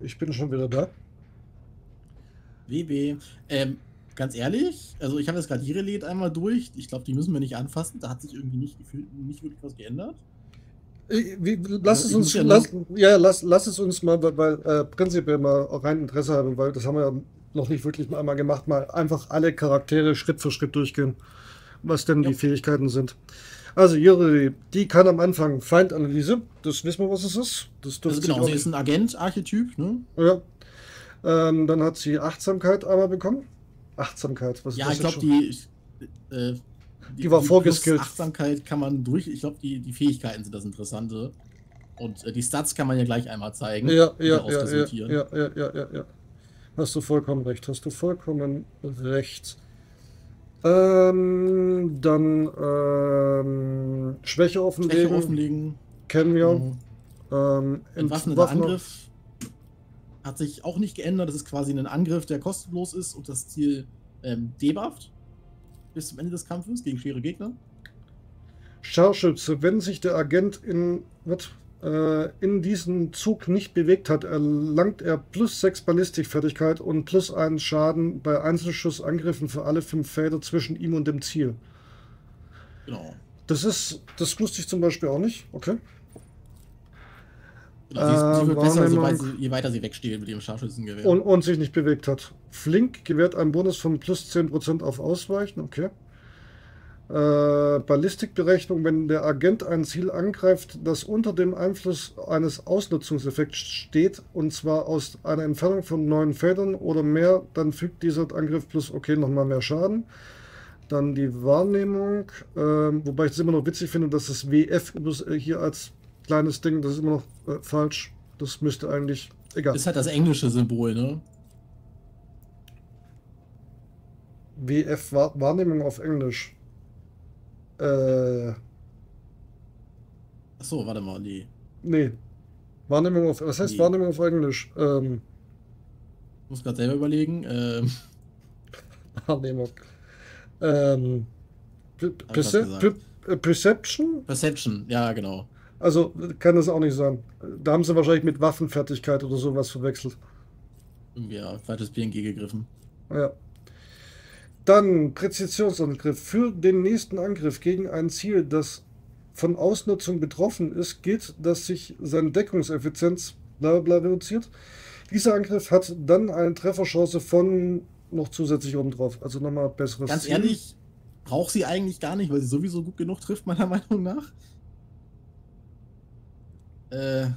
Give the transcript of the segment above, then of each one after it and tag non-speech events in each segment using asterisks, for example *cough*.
Ich bin schon wieder da. WB. Ähm, ganz ehrlich, also ich habe jetzt gerade ihre Lied einmal durch. Ich glaube, die müssen wir nicht anfassen. Da hat sich irgendwie nicht, gefühlt, nicht wirklich was geändert. Ich, wie, lass es uns, ja, lass, ja, lass, lass es uns mal, weil, weil äh, prinzipiell mal rein Interesse haben, weil das haben wir ja noch nicht wirklich einmal gemacht, mal einfach alle Charaktere Schritt für Schritt durchgehen, was denn ja. die Fähigkeiten sind. Also Yuri, die kann am Anfang Feindanalyse, das wissen wir, was es ist. Das also genau, sie ist ein Agent-Archetyp, ne? Ja. Ähm, dann hat sie Achtsamkeit einmal bekommen. Achtsamkeit, was ja, ist das? Ja, ich glaube, die, äh, die, die, war die vorgeskillt. Achtsamkeit kann man durch, ich glaube, die, die Fähigkeiten sind das Interessante. Und äh, die Stats kann man ja gleich einmal zeigen. Ja, ja, ja, ja, ja, ja, ja, ja. Hast du vollkommen recht, hast du vollkommen recht. Ähm, dann ähm, Schwäche offenlegen. Schwäche offenlegen. Kennen wir. Mhm. Ähm, Entwaffneter Angriff hat sich auch nicht geändert. Das ist quasi ein Angriff, der kostenlos ist und das Ziel ähm, debufft bis zum Ende des Kampfes gegen schwere Gegner. Scharfschütze, wenn sich der Agent in, was, äh, in diesem Zug nicht bewegt hat, erlangt er plus 6 Ballistikfertigkeit und plus 1 Schaden bei Einzelschussangriffen für alle 5 Felder zwischen ihm und dem Ziel. Genau. Das ist, das wusste ich zum Beispiel auch nicht. Okay. Genau, sie, ist, sie wird äh, besser, sobald sie, je weiter sie wegsteht mit ihrem Scharfschützengewehr. Und, und sich nicht bewegt hat. Flink gewährt einen Bonus von plus 10% auf Ausweichen. Okay. Äh, Ballistikberechnung, wenn der Agent ein Ziel angreift, das unter dem Einfluss eines Ausnutzungseffekts steht, und zwar aus einer Entfernung von neun Feldern oder mehr, dann fügt dieser Angriff plus okay nochmal mehr Schaden. Dann die Wahrnehmung, äh, wobei ich es immer noch witzig finde, dass das WF hier als kleines Ding, das ist immer noch äh, falsch. Das müsste eigentlich, egal. Ist halt das englische Symbol, ne? WF Wahrnehmung auf Englisch. Äh. Achso, warte mal, nee. Nee. Wahrnehmung auf. Was heißt nee. Wahrnehmung auf Englisch? Ähm. Ich muss gerade selber überlegen. Ähm. *laughs* Wahrnehmung. Ähm. Perce Perception? Perception, ja, genau. Also kann das auch nicht sein. Da haben sie wahrscheinlich mit Waffenfertigkeit oder sowas verwechselt. Ja, falsches PNG gegriffen. Ja. Dann Präzisionsangriff. Für den nächsten Angriff gegen ein Ziel, das von Ausnutzung betroffen ist, gilt, dass sich seine Deckungseffizienz bla bla reduziert. Dieser Angriff hat dann eine Trefferchance von noch zusätzlich oben drauf. Also nochmal besseres Ganz Ziel. ehrlich, braucht sie eigentlich gar nicht, weil sie sowieso gut genug trifft, meiner *laughs* Meinung nach. Äh,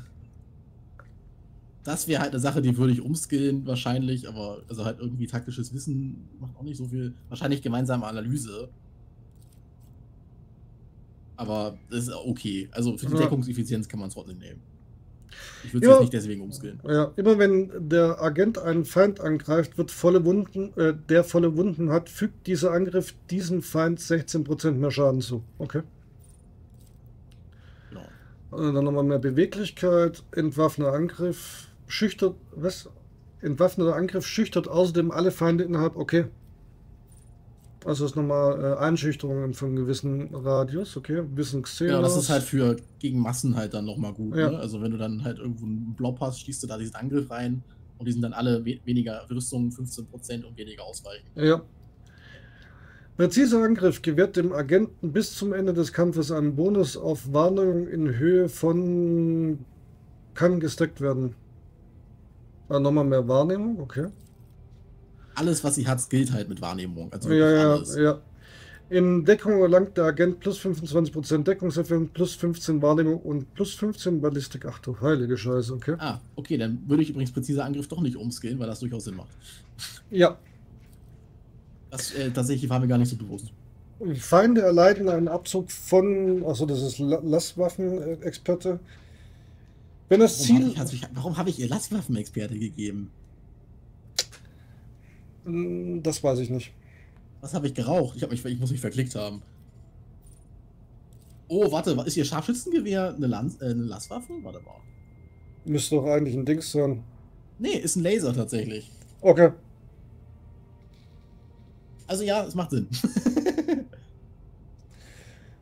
das wäre halt eine Sache, die würde ich umskillen wahrscheinlich, aber also halt irgendwie taktisches Wissen macht auch nicht so viel. Wahrscheinlich gemeinsame Analyse. Aber das ist okay. Also für die ja. Deckungseffizienz kann man es trotzdem nehmen. Ich würde es jetzt nicht deswegen umskillen. Ja, immer wenn der Agent einen Feind angreift, wird volle Wunden, äh, der volle Wunden hat, fügt dieser Angriff diesem Feind 16% mehr Schaden zu. Okay. Genau. Also dann nochmal mehr Beweglichkeit, entwaffneter Angriff, schüchtert, was? Entwaffneter Angriff schüchtert außerdem alle Feinde innerhalb, okay. Also ist nochmal äh, Einschüchterungen von gewissen Radius, okay, bisschen Xenos. Ja, das ist halt für gegen Massen halt dann nochmal gut, ja. ne? Also wenn du dann halt irgendwo einen Blob hast, schießt du da diesen Angriff rein und die sind dann alle we weniger Rüstung, 15% und weniger Ausweichen. Ja. Präziser Angriff gewährt dem Agenten bis zum Ende des Kampfes einen Bonus auf Warnung in Höhe von kann gesteckt werden. Ah, nochmal mehr Wahrnehmung, okay. Alles, was sie hat, gilt halt mit Wahrnehmung. Also ja, ja, alles. ja. In Deckung erlangt der Agent plus 25% Deckungseffekt, plus 15 Wahrnehmung und plus 15 Ballistik. Ach du heilige Scheiße, okay. Ah, okay, dann würde ich übrigens präziser Angriff doch nicht umskillen, weil das durchaus Sinn macht. Ja. Das äh, tatsächlich war mir gar nicht so bewusst. Feinde erleiden einen Abzug von, also das ist Lastwaffen-Experte, wenn das warum Ziel. Hab ich, warum habe ich ihr Lastwaffenexperte gegeben? Hm, das weiß ich nicht. Was habe ich geraucht? Ich, hab mich, ich muss mich verklickt haben. Oh, warte, ist ihr Scharfschützengewehr eine, Lanz, äh, eine Lastwaffe? Warte mal. Müsste doch eigentlich ein Dings sein. Nee, ist ein Laser tatsächlich. Okay. Also ja, es macht Sinn. *laughs*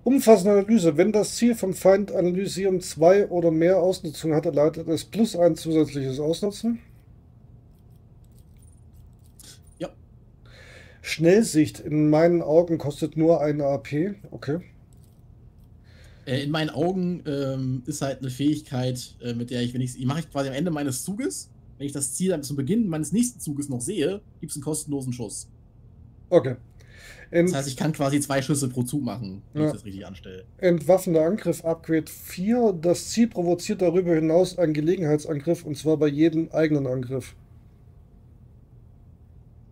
Umfassende Analyse. Wenn das Ziel vom Feind analysieren zwei oder mehr Ausnutzungen hat, erleidet es plus ein zusätzliches Ausnutzen. Ja. Schnellsicht in meinen Augen kostet nur eine AP. Okay. Äh, in meinen Augen ähm, ist halt eine Fähigkeit, äh, mit der ich, wenn ich, mache ich quasi am Ende meines Zuges. Wenn ich das Ziel dann zum Beginn meines nächsten Zuges noch sehe, gibt es einen kostenlosen Schuss. Okay. Ent das heißt, ich kann quasi zwei Schüsse pro Zug machen, wenn ja. ich das richtig anstelle. Entwaffender Angriff, Upgrade 4. Das Ziel provoziert darüber hinaus einen Gelegenheitsangriff und zwar bei jedem eigenen Angriff.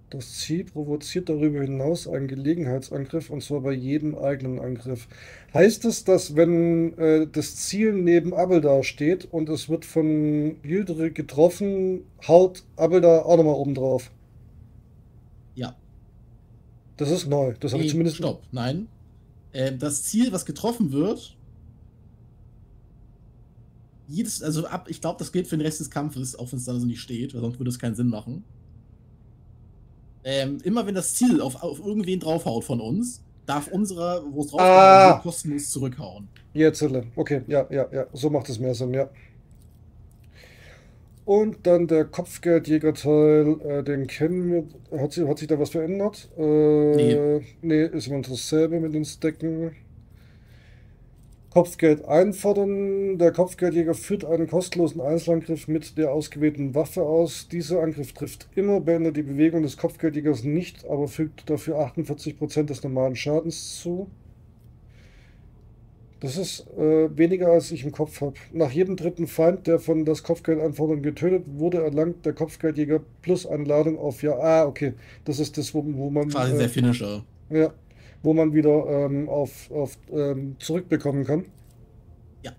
Das Ziel provoziert darüber hinaus einen Gelegenheitsangriff und zwar bei jedem eigenen Angriff. Heißt es, dass wenn äh, das Ziel neben Abelda steht und es wird von Hildre getroffen, haut Abelda auch nochmal oben drauf? Das ist neu. Das habe ich zumindest. Stopp, nein. Äh, das Ziel, was getroffen wird, jedes, also ab, ich glaube, das gilt für den Rest des Kampfes, auch wenn es dann so nicht steht, weil sonst würde es keinen Sinn machen. Ähm, immer wenn das Ziel auf, auf irgendwen draufhaut von uns, darf unserer, wo es draufhaut, ah. kostenlos zurückhauen. Jetzt, okay, ja, ja, ja, so macht es mehr Sinn, ja. Und dann der Kopfgeldjägerteil, äh, den kennen wir. Hat, sie, hat sich da was verändert? Äh, nee. Nee, ist immer dasselbe mit den Stecken. Kopfgeld einfordern. Der Kopfgeldjäger führt einen kostenlosen Einzelangriff mit der ausgewählten Waffe aus. Dieser Angriff trifft immer, beendet die Bewegung des Kopfgeldjägers nicht, aber fügt dafür 48% des normalen Schadens zu. Das ist äh, weniger, als ich im Kopf habe. Nach jedem dritten Feind, der von das Kopfgeldanfordern getötet wurde, erlangt der Kopfgeldjäger plus eine Ladung auf Ja. Ah, okay. Das ist das, wo, wo man. Quasi äh, der Finisher. Ja. Wo man wieder ähm, auf, auf ähm, zurückbekommen kann. Ja.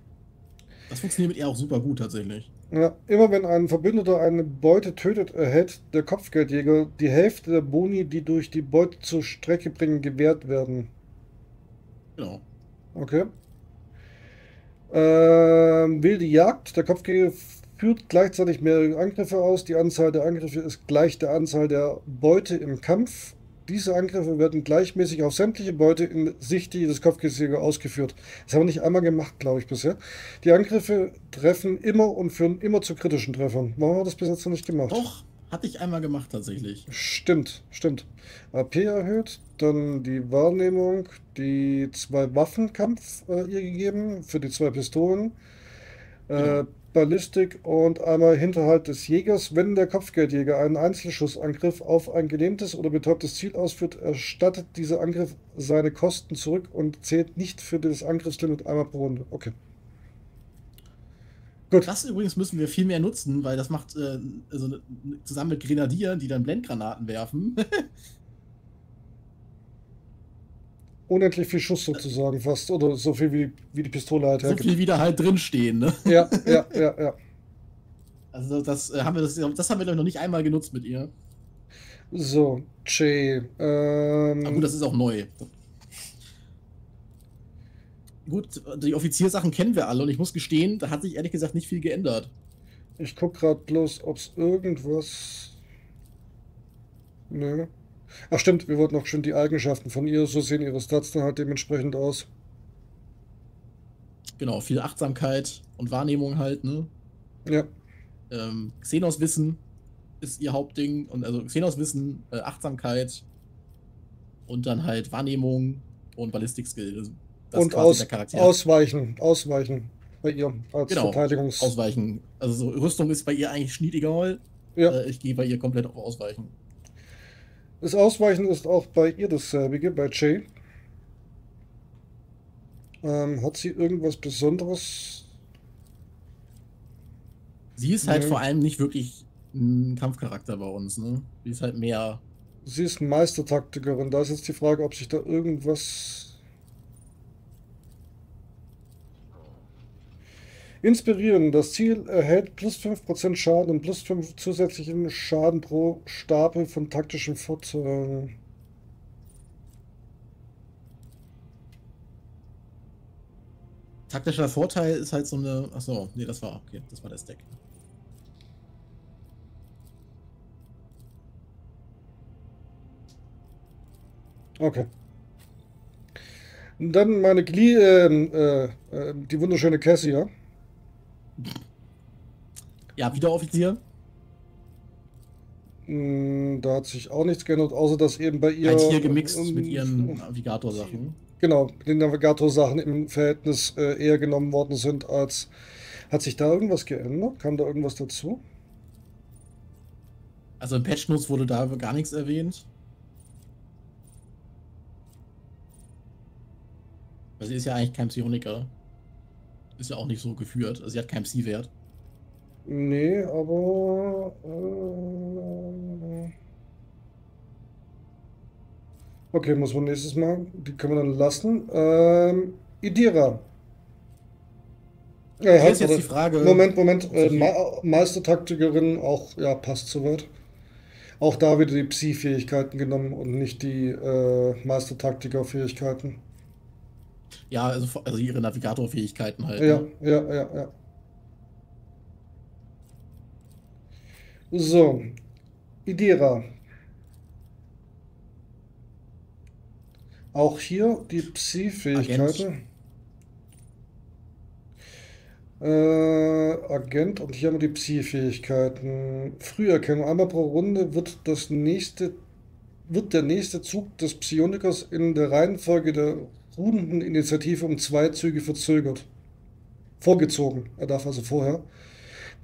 Das funktioniert mit ihr auch super gut tatsächlich. Ja, immer wenn ein Verbündeter eine Beute tötet, erhält der Kopfgeldjäger die Hälfte der Boni, die durch die Beute zur Strecke bringen, gewährt werden. Genau. Okay. Ähm, wilde Jagd. Der Kopfgeber führt gleichzeitig mehrere Angriffe aus. Die Anzahl der Angriffe ist gleich der Anzahl der Beute im Kampf. Diese Angriffe werden gleichmäßig auf sämtliche Beute in Sicht des Kopfgeldjäger ausgeführt. Das haben wir nicht einmal gemacht, glaube ich, bisher. Die Angriffe treffen immer und führen immer zu kritischen Treffern. Warum haben wir das bis jetzt noch nicht gemacht? Doch, hatte ich einmal gemacht tatsächlich. Stimmt, stimmt. AP erhöht, dann die Wahrnehmung, die zwei Waffenkampf äh, ihr gegeben für die zwei Pistolen. Äh, ja. Ballistik und einmal Hinterhalt des Jägers. Wenn der Kopfgeldjäger einen Einzelschussangriff auf ein gelähmtes oder betäubtes Ziel ausführt, erstattet dieser Angriff seine Kosten zurück und zählt nicht für das Angriffslimit einmal pro Runde. Okay. Gut. Das übrigens müssen wir viel mehr nutzen, weil das macht äh, also, zusammen mit Grenadieren, die dann Blendgranaten werfen. *laughs* Unendlich viel Schuss sozusagen fast. Oder so viel wie, wie die Pistole halt hergibt. So viel wieder halt drinstehen, ne? Ja, ja, ja, ja. *laughs* Also das äh, haben wir das, das haben wir noch nicht einmal genutzt mit ihr. So, Che. Ähm, Aber gut, das ist auch neu. Gut, die Offiziersachen kennen wir alle und ich muss gestehen, da hat sich ehrlich gesagt nicht viel geändert. Ich guck gerade bloß, ob es irgendwas. Nö. Ach stimmt, wir wollten noch schon die Eigenschaften von ihr, so sehen ihre Stats dann halt dementsprechend aus. Genau, viel Achtsamkeit und Wahrnehmung halt, ne? Ja. Ähm, Xenos Wissen ist ihr Hauptding und also Xenos Wissen, äh, Achtsamkeit und dann halt Wahrnehmung und Ballistik Skill. Und aus, ausweichen, ausweichen bei ihr als genau, Verteidigungs. Ausweichen. Also so Rüstung ist bei ihr eigentlich schniedegal. Ja. Äh, ich gehe bei ihr komplett auf Ausweichen. Das Ausweichen ist auch bei ihr dasselbe, bei Jay. Ähm, hat sie irgendwas Besonderes? Sie ist halt nee. vor allem nicht wirklich ein Kampfcharakter bei uns, ne? Sie ist halt mehr. Sie ist Meistertaktikerin. Da ist jetzt die Frage, ob sich da irgendwas Inspirieren. Das Ziel erhält plus 5% Schaden und plus 5 zusätzlichen Schaden pro Stapel von taktischen Vorteilen. Taktischer Vorteil ist halt so eine. Achso, nee, das war. Okay, das war der Stack. Okay. Dann meine Glie äh, äh, die wunderschöne Cassia. Ja, wieder Offizier. Hm, da hat sich auch nichts geändert, außer dass eben bei ihr. Halt hier gemixt ähm, mit ihren Navigator-Sachen. Genau, die Navigator-Sachen im Verhältnis äh, eher genommen worden sind als. Hat sich da irgendwas geändert? Kam da irgendwas dazu? Also im Patch Notes wurde da gar nichts erwähnt. Weil sie ist ja eigentlich kein Psioniker. Ist ja auch nicht so geführt. Also sie hat keinen Psi-Wert. Nee, aber. Äh, okay, muss man nächstes Mal. Die können wir dann lassen. Ähm, Idira. Ja, halt, jetzt die Frage. Moment, Moment. Äh, Me Meistertaktikerin, auch, ja, passt soweit. Auch da wieder die Psi-Fähigkeiten genommen und nicht die äh, Meistertaktiker-Fähigkeiten. Ja, also, also ihre Navigator-Fähigkeiten halt. Ja, ne? ja, ja, ja. So, Idira. Auch hier die Psi-Fähigkeiten. Äh, Agent und hier haben wir die Psi-Fähigkeiten. Früherkennung. Einmal pro Runde wird das nächste wird der nächste Zug des Psionikers in der Reihenfolge der Rundeninitiative um zwei Züge verzögert. Vorgezogen. Er darf also vorher.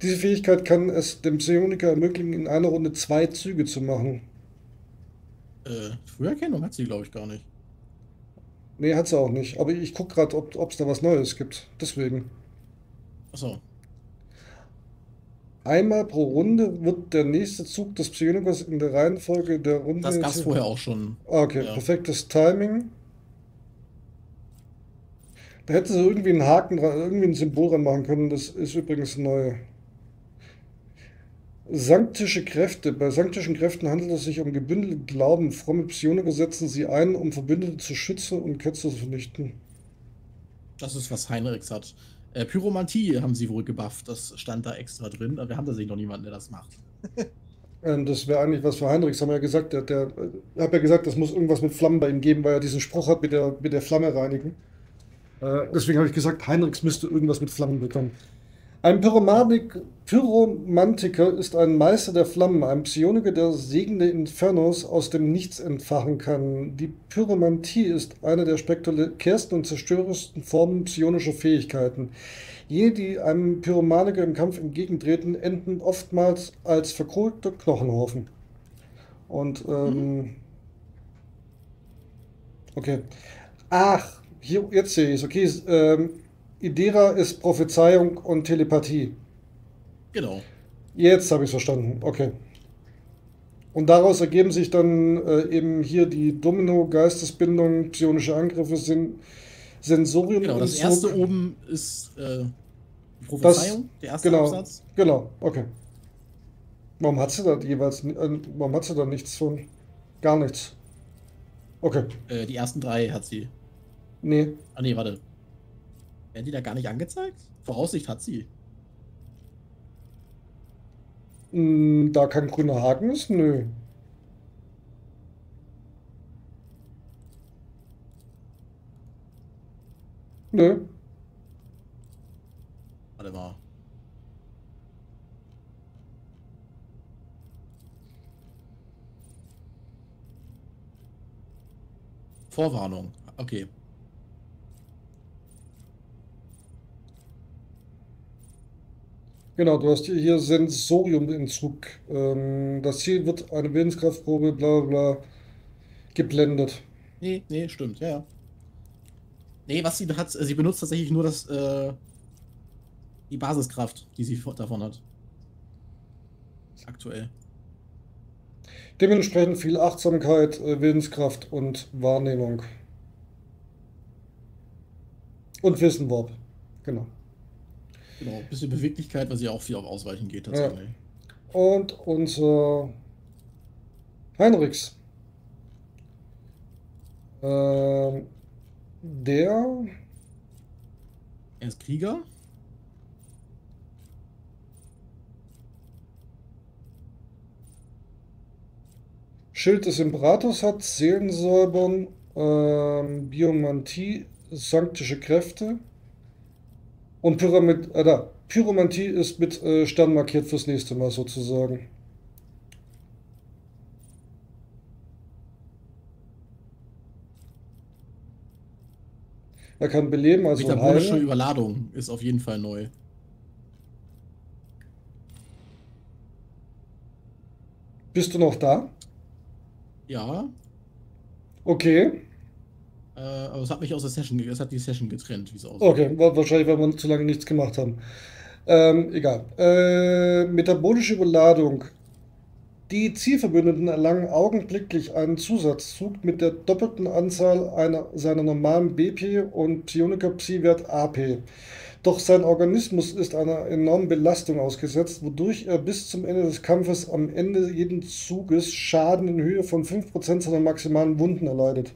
Diese Fähigkeit kann es dem Psioniker ermöglichen, in einer Runde zwei Züge zu machen. Äh, Früherkennung hat sie, glaube ich, gar nicht. Nee, hat sie auch nicht. Aber ich gucke gerade, ob es da was Neues gibt. Deswegen. Achso. Einmal pro Runde wird der nächste Zug des Psionikers in der Reihenfolge der Runde. Das gab es vorher auch schon. Ah, okay, ja. perfektes Timing. Da hätte sie irgendwie einen Haken dran, irgendwie ein Symbol dran machen können. Das ist übrigens neu. Sanktische Kräfte. Bei sanktischen Kräften handelt es sich um gebündelte Glauben. Fromme Psioniker setzen sie ein, um Verbündete zu schützen und Ketzer zu vernichten. Das ist, was Heinrichs hat. Äh, Pyromantie haben sie wohl gebufft. Das stand da extra drin. Aber wir haben tatsächlich noch niemanden, der das macht. *laughs* ähm, das wäre eigentlich was für Heinrichs, haben wir ja gesagt. Der, der, ich habe ja gesagt, das muss irgendwas mit Flammen bei ihm geben, weil er diesen Spruch hat mit der, mit der Flamme reinigen. Äh, deswegen habe ich gesagt, Heinrichs müsste irgendwas mit Flammen bekommen. Ein Pyromanik, Pyromantiker ist ein Meister der Flammen, ein Psioniker, der segende Infernos aus dem Nichts entfachen kann. Die Pyromantie ist eine der spektakulärsten und zerstörersten Formen psionischer Fähigkeiten. Jene, die einem Pyromaniker im Kampf entgegentreten, enden oftmals als verkohlte Knochenhaufen. Und, ähm, mhm. okay. Ach, hier, jetzt sehe ich es. Okay, ähm, Idera ist Prophezeiung und Telepathie. Genau. Jetzt habe ich es verstanden. Okay. Und daraus ergeben sich dann äh, eben hier die Domino, Geistesbindung, psionische Angriffe, sind Sensorium. Genau, das erste oben ist äh, Prophezeiung, das, der erste genau, Absatz. Genau, okay. Warum hat sie da jeweils, äh, warum hat sie da nichts von? Gar nichts. Okay. Äh, die ersten drei hat sie. Nee. Ah, nee, warte. Werden die da gar nicht angezeigt? Voraussicht hat sie. Hm, da kein grüner Haken ist? Nö. Nö. Warte mal. Vorwarnung. Okay. Genau, du hast hier Sensoriumentzug. Ähm, das Ziel wird eine Willenskraftprobe, bla bla, geblendet. Nee, nee, stimmt, ja, ja. Nee, was sie hat, sie benutzt tatsächlich nur das, äh, die Basiskraft, die sie davon hat. Aktuell. Dementsprechend viel Achtsamkeit, äh, Willenskraft und Wahrnehmung. Und Wissenwarp. Genau. Genau, ein bisschen Beweglichkeit, was ja auch viel auf Ausweichen geht tatsächlich. Ja. Und unser Heinrichs. Ähm, der. Er ist Krieger. Schild des Imperators hat Seelensäubern Ähm, Biomantie, sanktische Kräfte. Und Pyramid, äh, da, Pyromantie ist mit äh, Stern markiert fürs nächste Mal sozusagen. Er kann beleben, also Metabolische Überladung ist auf jeden Fall neu. Bist du noch da? Ja. Okay. Äh, aber es hat mich aus der Session, es hat die Session getrennt, wie es aussieht. Okay, wahrscheinlich, weil wir zu lange nichts gemacht haben. Ähm, egal. Äh, metabolische Überladung. Die Zielverbündeten erlangen augenblicklich einen Zusatzzug mit der doppelten Anzahl einer, seiner normalen BP und Psioniker Psi-Wert AP. Doch sein Organismus ist einer enormen Belastung ausgesetzt, wodurch er bis zum Ende des Kampfes am Ende jeden Zuges Schaden in Höhe von 5% seiner maximalen Wunden erleidet.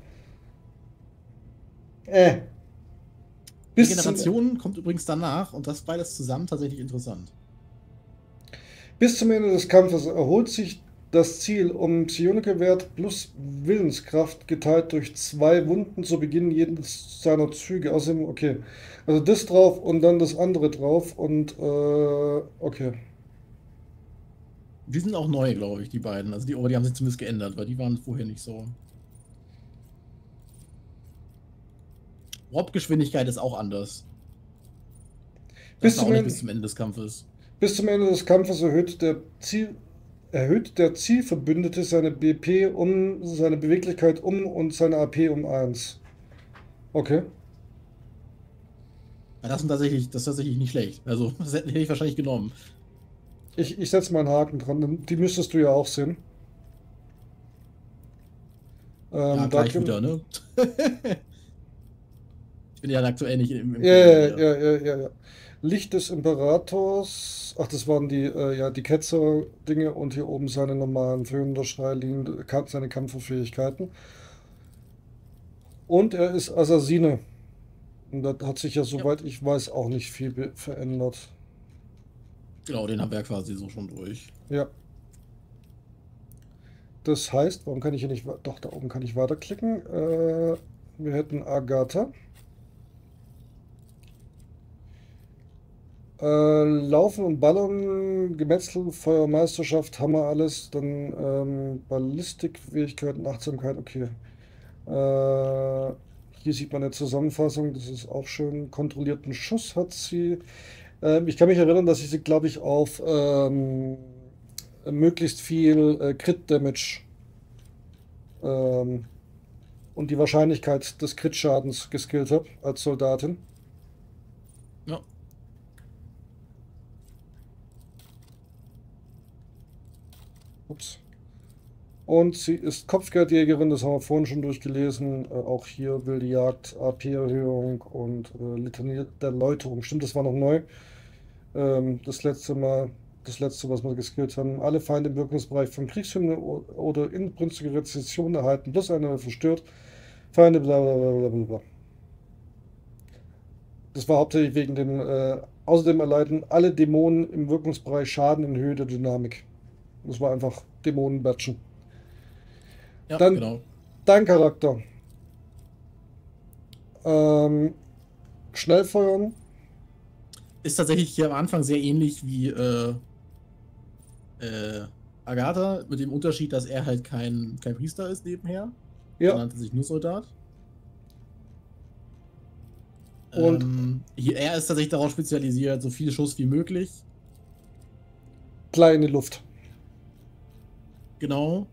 Äh. Bis Die Generation kommt übrigens danach und das beides zusammen tatsächlich interessant. Bis zum Ende des Kampfes erholt sich das Ziel um Psionikerwert plus Willenskraft geteilt durch zwei Wunden zu Beginn jedes seiner Züge. Außerdem, okay. Also das drauf und dann das andere drauf und äh, okay. Die sind auch neu, glaube ich, die beiden. Also die, aber die haben sich zumindest geändert, weil die waren vorher nicht so. Robgeschwindigkeit ist auch anders. bis zum, bis zum Ende des Kampfes. Bis zum Ende des Kampfes erhöht der Ziel erhöht der Zielverbündete seine BP um seine Beweglichkeit um und seine AP um 1. Okay. Ja, das, ist tatsächlich, das ist tatsächlich nicht schlecht. Also, *laughs* das hätte ich wahrscheinlich genommen. Ich, ich setze mal einen Haken dran. Die müsstest du ja auch sehen. Ähm, ja, gleich wieder, ne? *laughs* bin ja aktuell nicht im, im ja, ja, ja, ja, ja, ja. Licht des Imperators. Ach, das waren die, äh, ja, die Ketzer-Dinge und hier oben seine normalen Föhnderschreilinien, seine Kampffähigkeiten. Und er ist Assassine. Und da hat sich ja, soweit ja. ich weiß, auch nicht viel verändert. Genau, den haben wir ja quasi so schon durch. Ja. Das heißt, warum kann ich hier nicht... Doch, da oben kann ich weiterklicken. Äh, wir hätten Agatha. Äh, Laufen und Ballern, Gemetzel, Feuermeisterschaft, wir alles. Dann ähm, Ballistikfähigkeiten, Achtsamkeit, okay. Äh, hier sieht man eine Zusammenfassung, das ist auch schön. Kontrollierten Schuss hat sie. Ähm, ich kann mich erinnern, dass ich sie, glaube ich, auf ähm, möglichst viel äh, Crit-Damage ähm, und die Wahrscheinlichkeit des Crit-Schadens geskillt habe als Soldatin. Ups. Und sie ist Kopfgeldjägerin, das haben wir vorhin schon durchgelesen. Äh, auch hier wilde Jagd, AP-Erhöhung und äh, Litanie der Läuterung. Stimmt, das war noch neu. Ähm, das letzte Mal, das letzte, was wir geskillt haben. Alle Feinde im Wirkungsbereich von Kriegshymne oder inbrünstige Rezession erhalten, plus einer verstört. Feinde, bla bla bla bla bla. Das war hauptsächlich wegen dem, äh, außerdem erleiden alle Dämonen im Wirkungsbereich Schaden in Höhe der Dynamik. Das war einfach Dämonenbatschen. Ja, Dann genau. dein Charakter. Ähm, Schnellfeuern. Ist tatsächlich hier am Anfang sehr ähnlich wie äh, äh, Agatha, mit dem Unterschied, dass er halt kein, kein Priester ist nebenher. Ja. Er nannte sich nur Soldat. Und ähm, hier, er ist tatsächlich darauf spezialisiert, so viel Schuss wie möglich. Kleine Luft. Genau.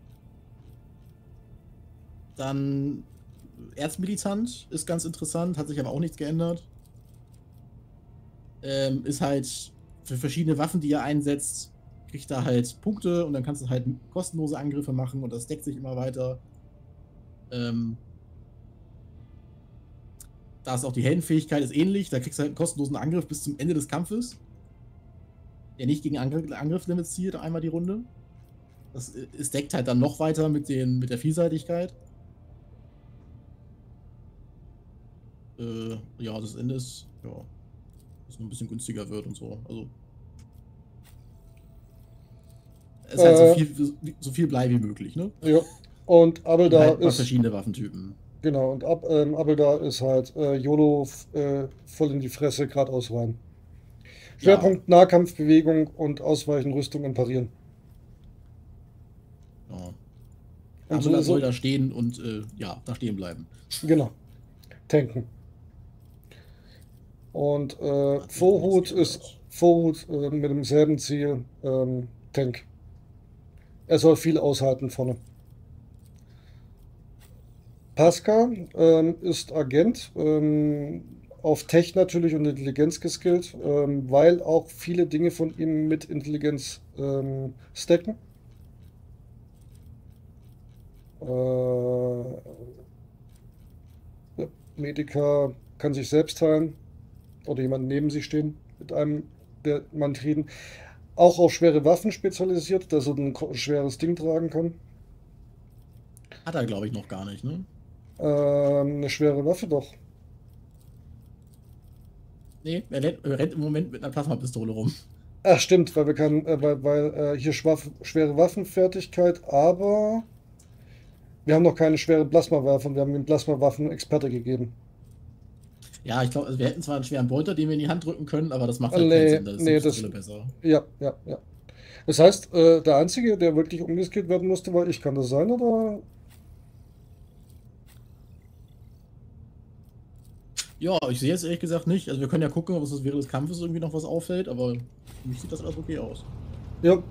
Dann Erzmilitant ist ganz interessant, hat sich aber auch nichts geändert. Ähm, ist halt für verschiedene Waffen, die er einsetzt, kriegt er halt Punkte und dann kannst du halt kostenlose Angriffe machen und das deckt sich immer weiter. Ähm, da ist auch die Heldenfähigkeit ist ähnlich, da kriegst du halt einen kostenlosen Angriff bis zum Ende des Kampfes. Der nicht gegen Angriff, Angriffslimits zielt, einmal die Runde. Das, es deckt halt dann noch weiter mit, den, mit der Vielseitigkeit. Äh, ja, das Ende ist, ja, dass es noch ein bisschen günstiger wird und so. Also. Es ist äh, halt so äh. viel, so viel Blei wie möglich, ne? Ja. Und aber da halt ist. verschiedene Waffentypen. Genau, und Ab, ähm, Abelda ist halt äh, YOLO äh, voll in die Fresse, geradeaus rein. Schwerpunkt ja. Nahkampfbewegung und Ausweichen, Rüstung und Parieren. Ja. Und so, soll da stehen und äh, ja, da stehen bleiben. Genau. Tanken. Und äh, Vorhut ist Vorhut äh, mit demselben Ziel ähm, Tank. Er soll viel aushalten vorne. Pascal ähm, ist Agent, ähm, auf Tech natürlich und Intelligenz geskillt, ähm, weil auch viele Dinge von ihm mit Intelligenz ähm, stacken. Äh, Medica kann sich selbst heilen oder jemand neben sich stehen mit einem der Mantriden. Auch auf schwere Waffen spezialisiert, dass er ein schweres Ding tragen kann. Hat er, glaube ich, noch gar nicht, ne? Ähm, eine schwere Waffe doch. Nee, er rennt, er rennt, im Moment mit einer Plasmapistole rum. Ach, stimmt, weil wir kann, äh, weil, weil äh, hier schwere Waffenfertigkeit, aber wir haben noch keine schwere Plasmawaffe und wir haben ihm Plasmawaffen-Experte gegeben. Ja, ich glaube, also wir hätten zwar einen schweren Bolter, den wir in die Hand drücken können, aber das macht halt nee, keinen Sinn. Das nee, ist das, besser. Ja, ja, ja. Das heißt, äh, der Einzige, der wirklich umgeskillt werden musste, war ich. Kann das sein, oder Ja, ich sehe es ehrlich gesagt nicht. Also wir können ja gucken, ob es während des Kampfes irgendwie noch was auffällt, aber für mich sieht das alles okay aus. Ja,